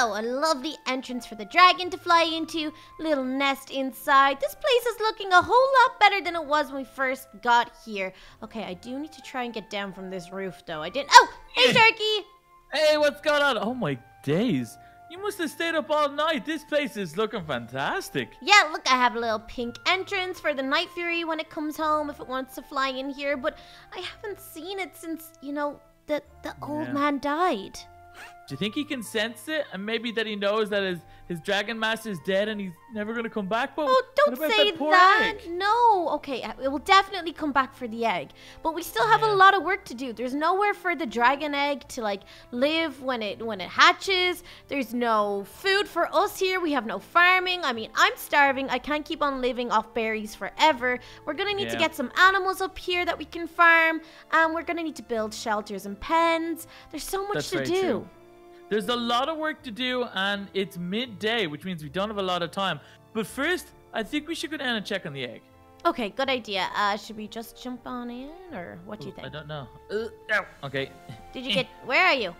go. A lovely entrance for the dragon to fly into. Little nest inside. This place is looking a whole lot better than it was when we first got here. Okay, I do need to try and get down from this roof, though. I didn't. Oh, hey, Turkey. Hey, what's going on? Oh my days. You must have stayed up all night. This place is looking fantastic. Yeah, look, I have a little pink entrance for the Night Fury when it comes home if it wants to fly in here, but I haven't seen it since, you know, the, the old Yeah. man died. Do you think he can sense it? And maybe that he knows that his, his dragon master is dead and he's never going to come back? But Oh, don't say that. That. No. Okay, uh, it will definitely come back for the egg. But we still have a lot of work to do. There's nowhere for the dragon egg to like live when it when it hatches. There's no food for us here. We have no farming. I mean, I'm starving. I can't keep on living off berries forever. We're going to need to get some animals up here that we can farm, and we're going to need to build shelters and pens. There's so much That's to do. true. There's a lot of work to do, and it's midday, which means we don't have a lot of time. But first, I think we should go down and check on the egg. Okay, good idea. Uh, should we just jump on in, or what do you think? I don't know. Uh, okay, Did you get? Where are you?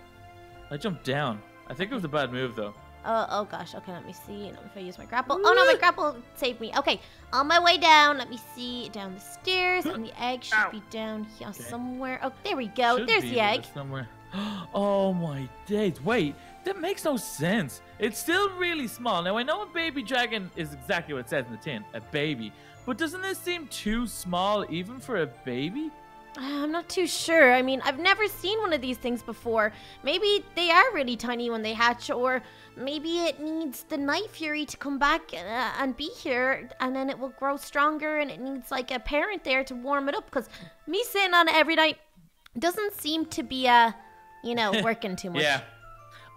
I jumped down. I think it was a bad move, though. Oh, oh gosh. Okay, let me see. Let me if I use my grapple. Oh no, my grapple saved me. Okay, on my way down. Let me see down the stairs, and the egg should Ow. be down here somewhere. Oh, there we go. Should There's be the egg. somewhere. Oh my days! Wait, that makes no sense. It's still really small. Now I know a baby dragon is exactly what it says in the tin, a baby. But doesn't this seem too small even for a baby? Uh, I'm not too sure. I mean, I've never seen one of these things before. Maybe they are really tiny when they hatch, or maybe it needs the night fury to come back uh, and be here, and then it will grow stronger, and it needs like a parent there to warm it up. Because me sitting on it every night doesn't seem to be uh, you know, working too much. Yeah.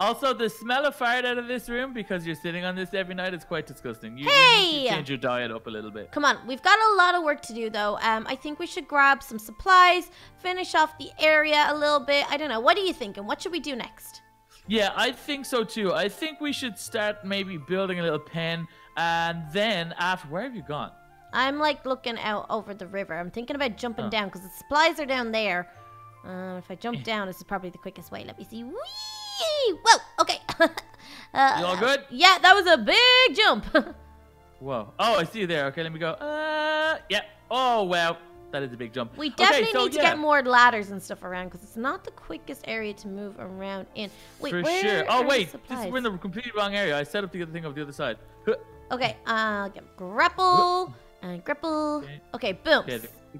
Also, the smell of fart out of this room because you're sitting on this every night is quite disgusting. You, you need Hey! change your diet up a little bit. Come on, we've got a lot of work to do though. Um, I think we should grab some supplies, finish off the area a little bit. I don't know. What are you thinking? What should we do next? Yeah, I think so too. I think we should start maybe building a little pen, and then after, where have you gone? I'm like looking out over the river. I'm thinking about jumping Oh. down because the supplies are down there. Uh, if I jump down, this is probably the quickest way. Let me see. Whee! Whoa! Okay. uh, You all good? Yeah, that was a big jump. Whoa. Oh, I see you there. Okay, let me go. Uh, yeah. Oh, wow. That is a big jump. we Okay, definitely so need to yeah, get more ladders and stuff around because it's not the quickest area to move around in. Wait, For where sure. Oh, wait. This is we're in the completely wrong area. I set up the other thing over the other side. Okay, uh, get grapple and grapple. Okay. Okay, boom. Yeah,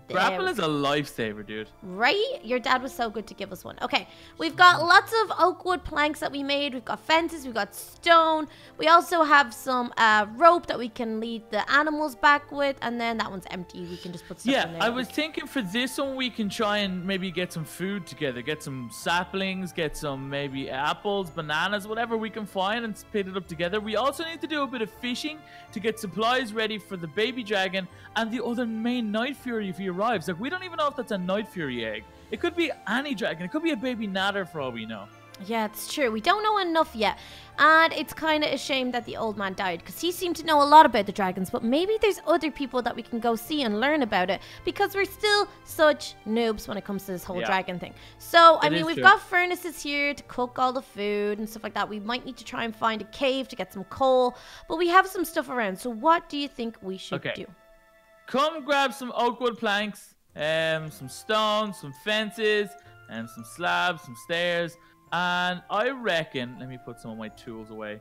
grapple is a lifesaver, dude. Right? Your dad was so good to give us one. Okay, we've got lots of oak wood planks that we made. We've got fences, we've got stone. We also have some uh, rope that we can lead the animals back with, and then that one's empty. We can just put stuff in Yeah. I was thinking for this one we can try and maybe get some food together, get some saplings, get some maybe apples, bananas, whatever we can find and split it up together. We also need to do a bit of fishing to get supplies ready for the baby dragon and the other main night fury if arrives. Like we don't even know if that's a night fury egg. It could be any dragon. It could be a baby Nadder for all we know. Yeah, it's true. We don't know enough yet. And it's kind of a shame that the old man died because he seemed to know a lot about the dragons. But maybe there's other people that we can go see and learn about it because we're still such noobs when it comes to this whole Yeah. dragon thing. So, I It mean, we've true. got furnaces here to cook all the food and stuff like that. We might need to try and find a cave to get some coal, but we have some stuff around. So, what do you think we should Okay. do? Come grab some oak wood planks, um, some stones, some fences, and some slabs, some stairs. And I reckon, let me put some of my tools away.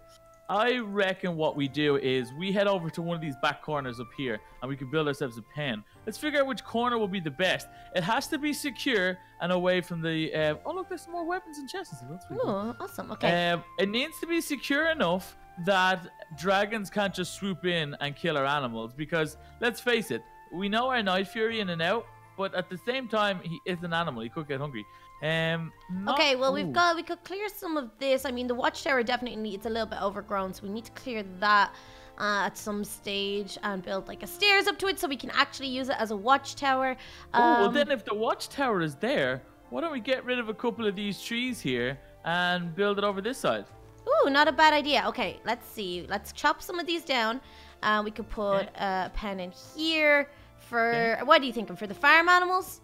I reckon what we do is we head over to one of these back corners up here and we can build ourselves a pen. Let's figure out which corner will be the best. It has to be secure and away from the. Uh, oh, look, there's some more weapons and chests. That's cool. Oh, awesome. Okay. Um, it needs to be secure enough that dragons can't just swoop in and kill our animals. Because let's face it, we know our Night Fury in and out, but at the same time, he is an animal. He could get hungry. Um. not- Okay, well we've got we could clear some of this. I mean, the watchtower definitely needs a little bit overgrown, so we need to clear that uh, at some stage and build like a stairs up to it so we can actually use it as a watchtower. Oh, well, Um, then if the watchtower is there, why don't we get rid of a couple of these trees here and build it over this side? Ooh, not a bad idea. Okay, let's see. Let's chop some of these down. Uh, we could put a pen in here for Okay. what are you thinking for the farm animals?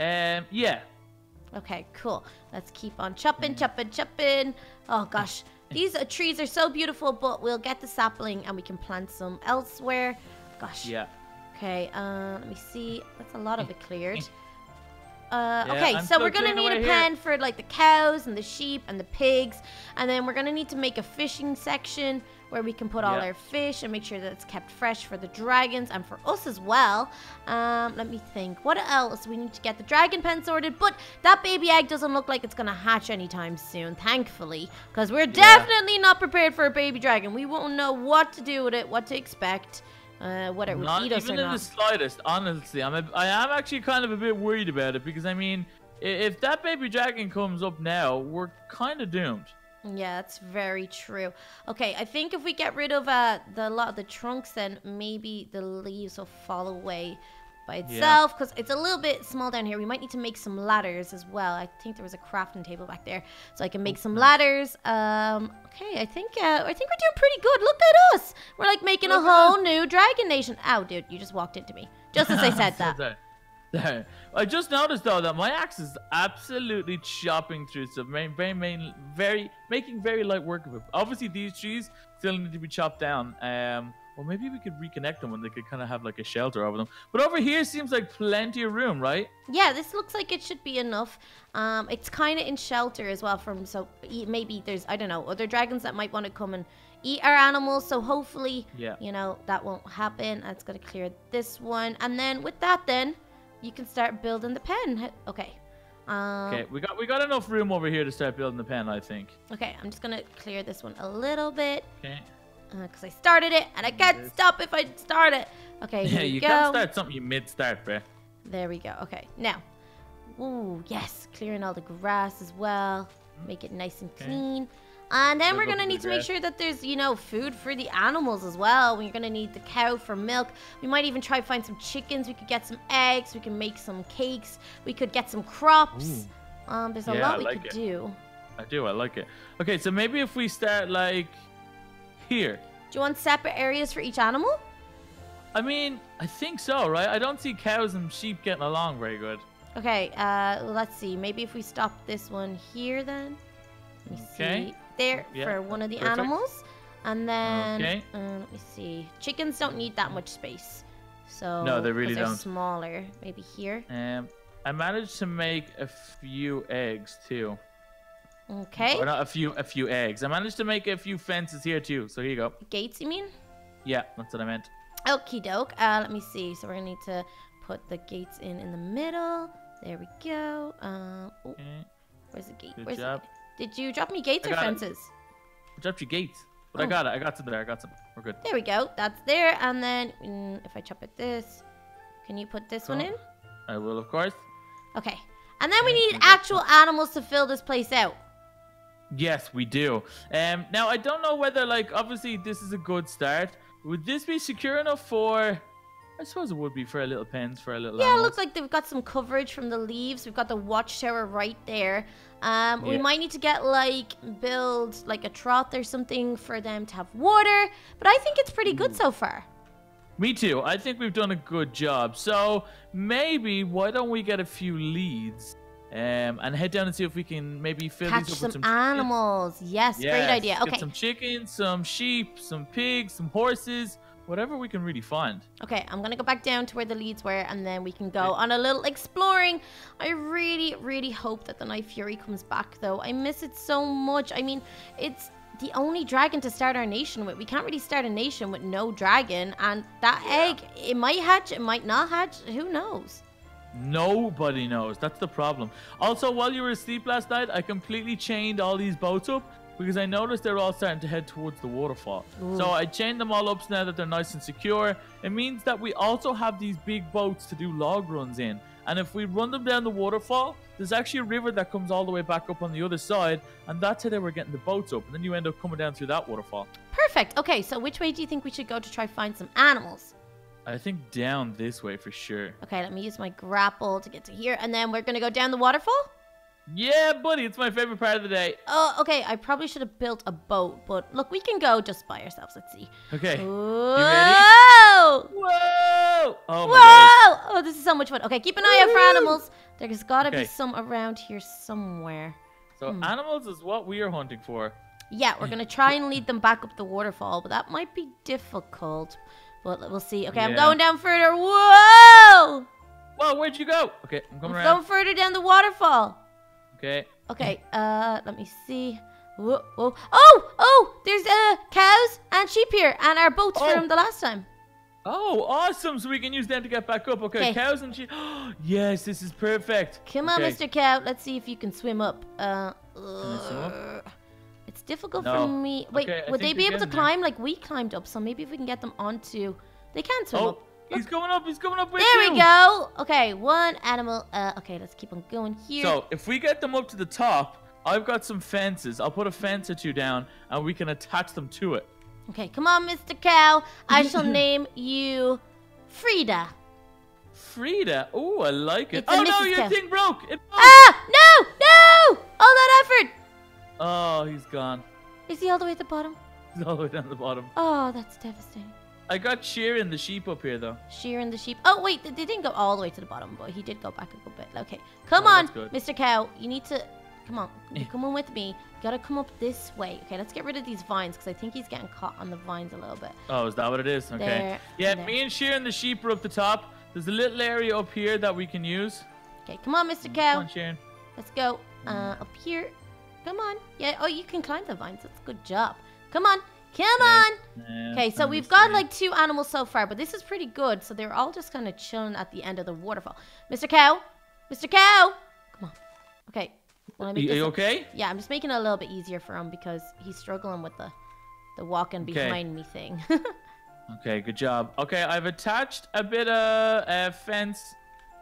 Um. Yeah. Okay, cool. Let's keep on chopping, chopping, chopping. Oh gosh, These uh, trees are so beautiful, but we'll get the sapling and we can plant some elsewhere. Gosh. Yeah. Okay, uh, let me see. That's a lot of it cleared. Uh, Yeah, okay, I'm so we're gonna need a here. pen for like the cows and the sheep and the pigs, and then we're gonna need to make a fishing section where we can put all Yeah. our fish and make sure that it's kept fresh for the dragons and for us as well. Um, let me think. What else? We need to get the dragon pen sorted, but that baby egg doesn't look like it's gonna hatch anytime soon, thankfully, because we're definitely not prepared for a baby dragon. We won't know what to do with it, what to expect. Uh, what it would Not eat us even or in not. the slightest. Honestly, I'm. A, I am actually kind of a bit worried about it because I mean, if that baby dragon comes up now, we're kind of doomed. Yeah, that's very true. Okay, I think if we get rid of uh, the lot of the trunks, then maybe the leaves will fall away by itself because it's a little bit small down here. We might need to make some ladders as well. I think there was a crafting table back there, so I can make some ladders. Um, okay, I think uh, I think we're doing pretty good. Look at us. We're like making a Look at whole new dragon nation. Ow, dude, you just walked into me just as I said that. There. There. I just noticed though that my axe is absolutely chopping through stuff, very, very, main, very, making very light work of it. Obviously, these trees still need to be chopped down. Um, well, maybe we could reconnect them and they could kind of have like a shelter over them. But over here seems like plenty of room, right? Yeah, this looks like it should be enough. Um, it's kind of in shelter as well from so maybe there's I don't know other dragons that might want to come and eat our animals. So hopefully, Yeah. you know that won't happen. That's gonna clear this one, and then with that, then you can start building the pen. Okay. Um, Okay, we got we got enough room over here to start building the pen, I think. Okay, I'm just gonna clear this one a little bit Okay. Because I started it and I can't stop if I start it. Okay, here Yeah, you go. can't start something you mid-start, bruh. There we go. Okay, now. Ooh, yes. Clearing all the grass as well. Make it nice and Okay. clean. And then Look we're going to need to make sure that there's, you know, food for the animals as well. We're going to need the cow for milk. We might even try to find some chickens. We could get some eggs. We can make some cakes. We could get some crops. Um, there's a Yeah, lot we like could it. do. I do, I like it. Okay, so maybe if we start like here. Do you want separate areas for each animal? I mean, I think so, right? I don't see cows and sheep getting along very good. Okay, uh, let's see. Maybe if we stop this one here then. Let me Okay. see. There Yeah, for one of the perfect. animals. And then, Okay. uh, let me see. Chickens don't need that much space. So, No, they really don't. smaller. Maybe here. Um, I managed to make a few eggs too. Okay. Or not a few, a few eggs. I managed to make a few fences here too. So here you go. Gates, you mean? Yeah, that's what I meant. Okie doke. Uh, let me see. So we're gonna need to put the gates in in the middle. There we go. Uh, oh, Okay. where's the gate? Good where's job. The, did you drop me gates I or got it. fences? Drop your gates. But I Oh. got it. I got some there. I got some. We're good. There we go. That's there. And then mm, if I chop it this, can you put this one in? I will, of course. Okay. And then we need actual animals to fill this place out. Yes, we do. Um, now I don't know whether, like, obviously this is a good start. Would this be secure enough for? I suppose it would be for a little pens for a little. Yeah, it looks like they've got some coverage from the leaves. We've got the watchtower right there. Um, we might need to get like build like a trough or something for them to have water. But I think it's pretty good so far. Me too. I think we've done a good job. So maybe why don't we get a few leads, um, and head down and see if we can maybe fill Catch these up some, with some animals. Yes, great Yes, idea. Get Okay. some chickens, some sheep, some pigs, some horses, whatever we can really find. Okay, I'm gonna go back down to where the leads were, and then we can go on a little exploring. I really, really hope that the Night Fury comes back, though. I miss it so much. I mean, it's the only dragon to start our nation with. We can't really start a nation with no dragon, and that egg, it might hatch, it might not hatch. Who knows? Nobody knows. That's the problem. Also, while you were asleep last night, I completely chained all these boats up because I noticed they're all starting to head towards the waterfall. So I chained them all up so now that they're nice and secure. It means that we also have these big boats to do log runs in. And if we run them down the waterfall, there's actually a river that comes all the way back up on the other side, and that's how they were getting the boats up. And then you end up coming down through that waterfall. Perfect. Okay, so which way do you think we should go to try find some animals? I think down this way for sure. Okay, let me use my grapple to get to here, and then we're gonna go down the waterfall. Yeah, buddy, it's my favorite part of the day. Oh, okay. I probably should have built a boat, but look, we can go just by ourselves. Let's see. Okay. Whoa! Whoa! Oh my god. Whoa! Oh, this is so much fun. Okay, keep an eye out for animals. There's got to be some around here somewhere. So Hmm. animals is what we are hunting for. yeah, we're gonna try and lead them back up the waterfall, but that might be difficult. But we'll see. Okay, I'm going down further. Whoa! Whoa, where'd you go? Okay, I'm coming I'm going further down the waterfall. Okay. Okay, uh, let me see. Whoa, whoa. Oh, oh, there's uh cows and sheep here, and our boats Oh. from the last time. Oh, awesome! So we can use them to get back up. Okay. cows and sheep. yes, this is perfect. Come on, Mr. Cow. Let's see if you can swim up. Uh, I swim up? Difficult No. for me. Wait, Okay, would they be able to climb like we climbed up? So maybe if we can get them onto, they can swim Oh, up. he's going up. He's going up with There you. we go. Okay, one animal. Uh, okay, let's keep on going here. So if we get them up to the top, I've got some fences. I'll put a fence or two down, and we can attach them to it. okay, come on, Mr. Cow. I shall name you Frida. Frida. Oh, I like it. It's oh no, Mrs. your Cow. thing broke. It broke. Ah! No! No! All that effort. Oh, he's gone. Is he all the way at the bottom? He's all the way down the bottom. Oh, that's devastating. I got shearing the sheep up here though. Shearing the sheep. Oh, wait, they didn't go all the way to the bottom, but he did go back a good bit. Okay, come Oh, on. Mr. Cow. You need to. Come on. You come on with me. You gotta come up this way. Okay, let's get rid of these vines because I think he's getting caught on the vines a little bit. Oh, is that what it is? Okay. There, yeah, and me and Sheeran the sheep are up the top. There's a little area up here that we can use. Okay, come on, Mr. Cow. Come on, Sheeran. Let's go. Uh, up here. Come on. Yeah. Oh, you can climb the vines. That's a good job. Come on. Come on. Okay, so we've got like two animals so far, but this is pretty good. So they're all just kind of chilling at the end of the waterfall. Mr. Cow, Mr. Cow, come on. Okay, well, Are you, are this a- okay? Yeah, I'm just making it a little bit easier for him because he's struggling with the the walking Okay. behind me thing. Okay, good job. Okay, I've attached a bit of uh, fence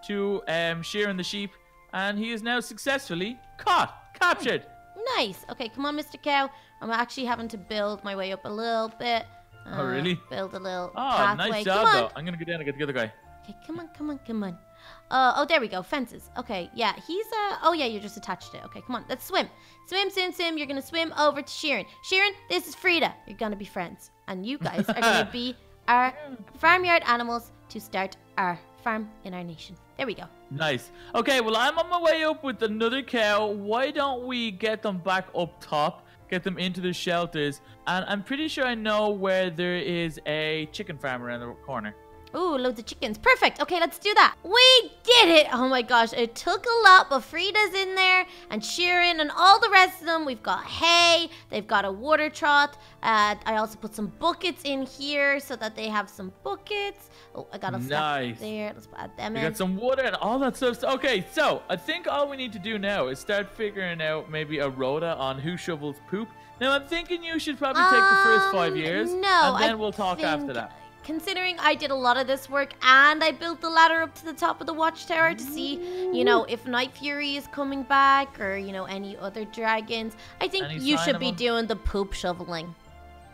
to um, Sheeran the sheep, and he is now successfully caught, captured. Nice. Okay, come on, Mr. Cow. I'm actually having to build my way up a little bit. Oh, really? Build a little Oh, pathway. nice job though. I'm gonna go down and get the other guy. Okay, come on, come on, come on. Uh, oh, there we go. Fences. Okay, yeah, he's, uh, oh yeah, you just attached it. Okay, come on, let's swim. Swim, swim, swim. You're gonna swim over to Sharon. Sharon, this is Frida. You're gonna be friends. And you guys are gonna be our farmyard animals to start our farm in our nation. There we go. Nice. Okay, well, I'm on my way up with another cow. Why don't we get them back up top, get them into the shelters? And I'm pretty sure I know where there is a chicken farm around the corner. Ooh, loads of chickens. Perfect. Okay, let's do that. We did it. Oh my gosh, it took a lot, but Frida's in there and Sharon and all the rest of them. We've got hay. They've got a water trough. Uh, I also put some buckets in here so that they have some buckets. Oh, I got a Nice. there. Let's add them We in. got some water and all that stuff. Okay, so I think all we need to do now is start figuring out maybe a rota on who shovels poop. Now I'm thinking you should probably take the first five Um, years, No, and then I we'll talk after that. Considering I did a lot of this work and I built the ladder up to the top of the watchtower to see, you know, if Night Fury is coming back or, you know, any other dragons, I think Any you should be doing the poop shoveling.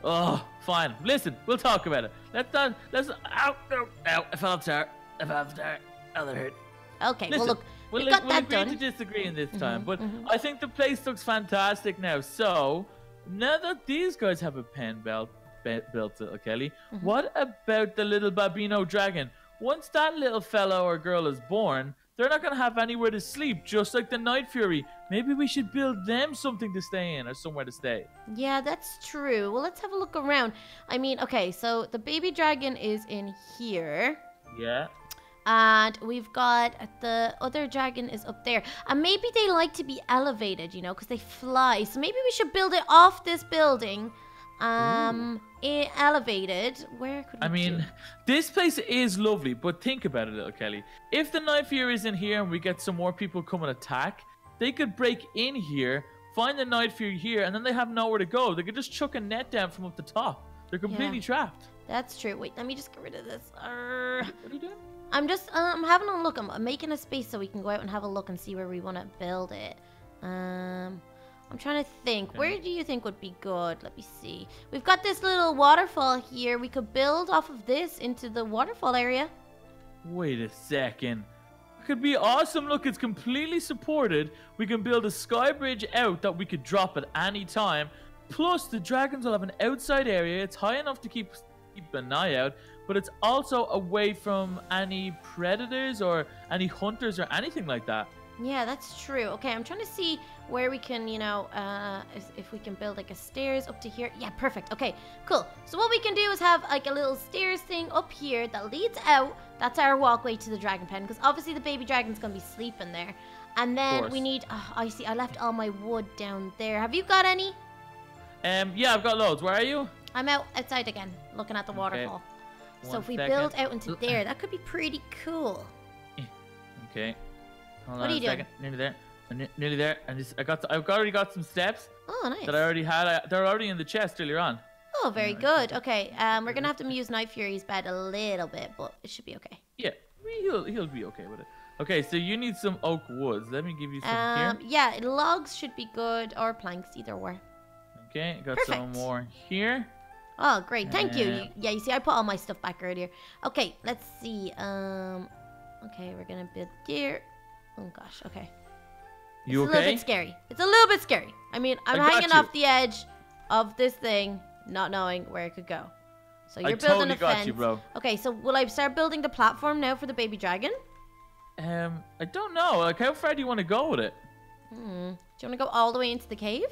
Oh, fine. Listen, we'll talk about it. Let's not. Let's. Ow, ow, ow! I fell off the tower. I fell off the tower. Oh, that hurt. Okay, Listen, well, look, we'll, we got we'll that agree done. to disagree in this time, Mhm, but mhm. I think the place looks fantastic now. So now that these guys have a pen belt be- built, little Kelly, Mhm. what about the little Babino dragon? Once that little fellow or girl is born, they're not gonna have anywhere to sleep, just like the Night Fury. Maybe we should build them something to stay in or somewhere to stay. Yeah, that's true. Well, let's have a look around. I mean, okay, so the baby dragon is in here. Yeah. And we've got the other dragon is up there. And maybe they like to be elevated, you know, because they fly. So maybe we should build it off this building. Um, i- elevated. Where could we I mean, do? this place is lovely, but think about it, little Kelly. If the Night Fury is in here and we get some more people come and attack, they could break in here, find the Night Fury here, and then they have nowhere to go. They could just chuck a net down from up the top. They're completely Yeah. trapped. That's true. Wait, let me just get rid of this. What are you doing? I'm just, uh, I'm having a look. I'm, I'm making a space so we can go out and have a look and see where we want to build it. Um, I'm trying to think. Okay. Where do you think would be good? Let me see. We've got this little waterfall here. We could build off of this into the waterfall area. Wait a second. It could be awesome. Look, it's completely supported. We can build a sky bridge out that we could drop at any time. Plus, the dragons will have an outside area. It's high enough to keep keep an eye out, but it's also away from any predators or any hunters or anything like that. Yeah, that's true. Okay, I'm trying to see where we can, you know, uh, if- we can build like a stairs up to here. Yeah, perfect. Okay, cool. So what we can do is have like a little stairs thing up here that leads out. That's our walkway to the dragon pen because obviously the baby dragon's gonna be sleeping there. And then we need. Oh, I see. I left all my wood down there. Have you got any? Um, yeah, I've got loads. Where are you? I'm out outside again, looking at the Okay. waterfall. So if we second. build out into there, that could be pretty cool. Okay. Hold What on are you a doing? Nearly there. I'm nearly there. And just, I got. I've already got some steps Oh, nice. that I already had. I, they're already in the chest earlier on. Oh, very Alright, good. Okay, um, we're gonna have to use Night Fury's bed a little bit, but it should be okay. Yeah, he'll he'll be okay with it. Okay, so you need some oak woods. Let me give you some Um, here. yeah, logs should be good or planks, either or. Okay, got some more here. Oh, great. Thank you. Uh, You- Yeah, you see, I put all my stuff back earlier. Okay, let's see. Um, okay, we're gonna build there. Oh gosh. Okay. You it's a little bit scary. It's a little bit scary. I mean, I'm I hanging you. off the edge of this thing, not knowing where it could go. So you're I building totally a got fence. you, bro. Okay, so will I start building the platform now for the baby dragon? Um, I don't know. Like, how far do you want to go with it? Hmm. Do you want to go all the way into the cave?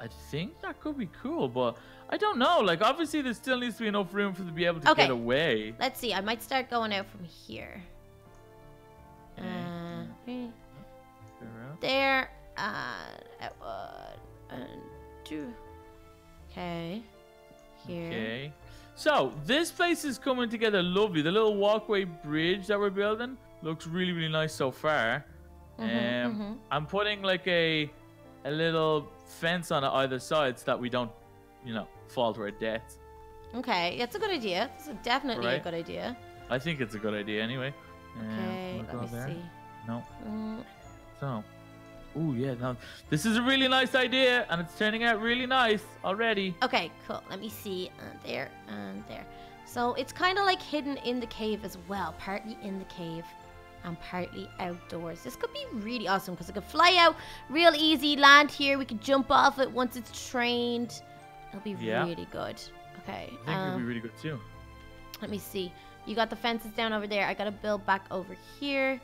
I think that could be cool, but I don't know. Like, obviously, there still needs to be enough room for them to be able to Okay. get away. Let's see. I might start going out from here. There and uh, and two. Okay. Here. Okay. So this place is coming together lovely. The little walkway bridge that we're building looks really, really nice so far. Mhm, um, mhm. I'm putting like a a little fence on either side so that we don't, you know, fall to our death. Okay, that's a good idea. That's a- definitely a good idea. I think it's a good idea anyway. Um, Okay, wanna let me there? see. No. Mm, So. Oh yeah. Now this is a really nice idea, and it's turning out really nice already. okay, cool. Let me see. Uh, there and there. So it's kind of like hidden in the cave as well, partly in the cave and partly outdoors. This could be really awesome because it could fly out real easy, land here. We could jump off it once it's trained. It'll be Yeah. really good. Okay. I think um, be really good too. Let me see. You got the fences down over there. I gotta build back over here.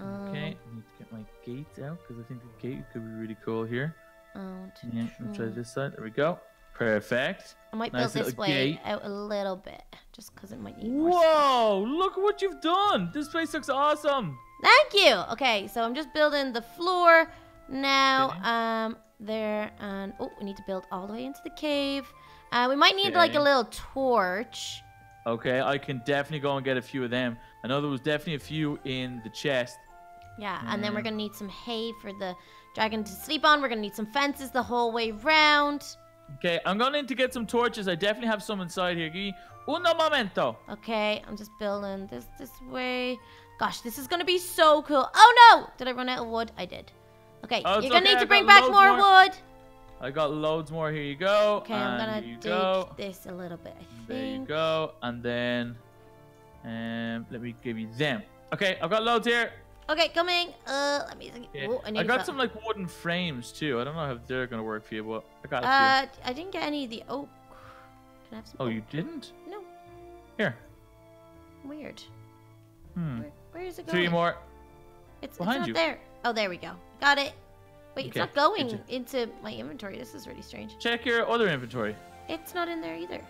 Um, Okay, I need to get my gates out because I think the gate could be really cool here. um, to Yeah, try try- this side. There we go. Perfect. I might nice build this way gate. out a little bit, just because it might need more. space. Whoa! Look what you've done. This place looks awesome. Thank you. Okay, so I'm just building the floor now. Okay. Um, there and oh, we need to build all the way into the cave. Uh, we might need like a little torch. Okay, I can definitely go and get a few of them. I know there was definitely a few in the chest. Yeah, and then we're Mm. gonna need some hay for the dragon to sleep on. We're gonna need some fences the whole way round. Okay, I'm going in to get some torches. I definitely have some inside here. Give me uno momento. Okay, I'm just building this this way. Gosh, this is gonna be so cool. Oh no! Did I run out of wood? I did. Okay, Oh, you're gonna okay, need to bring back more, more. wood. I got loads more. Here you go. Okay, I'm gonna here dig go. this a little bit. I There you go. And then, um, let me give you them. Okay, I've got loads here. Okay, coming. Uh, let me. Yeah. Oh, I, I got some like wooden frames too. I don't know if they're gonna work for you, but I got a Uh, I didn't get any of the oak. Can I have some? Oh, oak? you didn't? No. Here. Weird. Hmm. Where, where is it going? Three more. It's, behind it's not you. there. Oh, there we go. Got it. Wait, it's not going into my inventory. This is really strange. Check your other inventory. It's not in there either.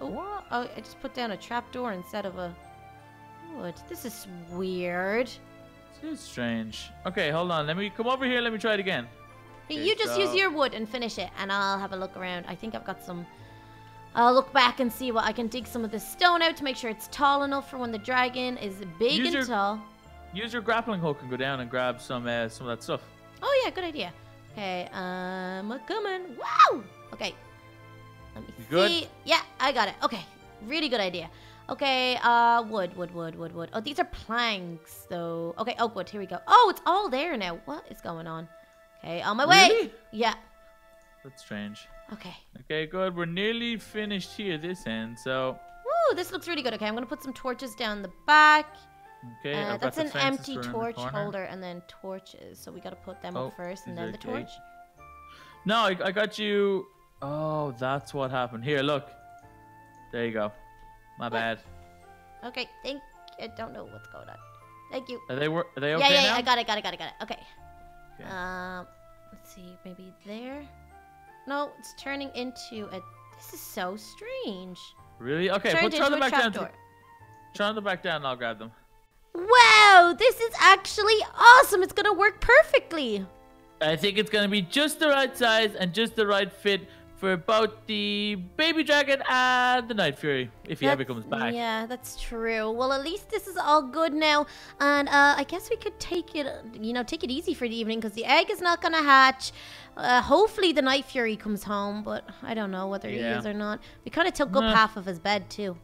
Oh, What? oh I just put down a trapdoor instead of a wood. This is weird. This is strange. Okay, hold on. Let me come over here. Let me try it again. Hey, Okay, you just use your wood and finish it, and I'll have a look around. I think I've got some. I'll look back and see what I can dig some of the stone out to make sure it's tall enough for when the dragon is big Use and your- tall. Use your grappling hook and go down and grab some uh, some of that stuff. Oh yeah, good idea. Okay, um, a coming. Wow. Okay. Let me You good? see. Yeah, I got it. Okay, really good idea. Okay, uh, wood, wood, wood, wood, wood. Oh, these are planks, though. Okay, oak wood. Here we go. Oh, it's all there now. What is going on? Okay, on my way. Really? Yeah. That's strange. Okay. Okay, good. We're nearly finished here this end. So, Woo, this looks really good. Okay, I'm gonna put some torches down the back. okay, Uh, that's got an empty torch holder and then torches. So we gotta put them Oh, up first and then the torch. No, I, I got you. Oh, that's what happened. Here, look. There you go. My bad. Okay, thank. I don't know what's going on. Thank you. Are they wor- Are they yeah, okay yeah, now? yeah, I got it, got it, got it, got it. Okay. Okay. Um, let's see, maybe there. No, it's turning into a. This is so strange. Really? Okay, Turned into Charlotte a back down. trapdoor. To, Charlotte back down and I'll grab them. Wow, this is actually awesome. It's gonna work perfectly. I think it's gonna be just the right size and just the right fit for both the baby dragon and the night fury if he ever comes back. Yeah, that's true. Well, at least this is all good now, and uh, I guess we could take it, you know, take it easy for the evening because the egg is not gonna hatch. Uh, hopefully, the night fury comes home, but I don't know whether he is or not. We kind of took up half of his bed too.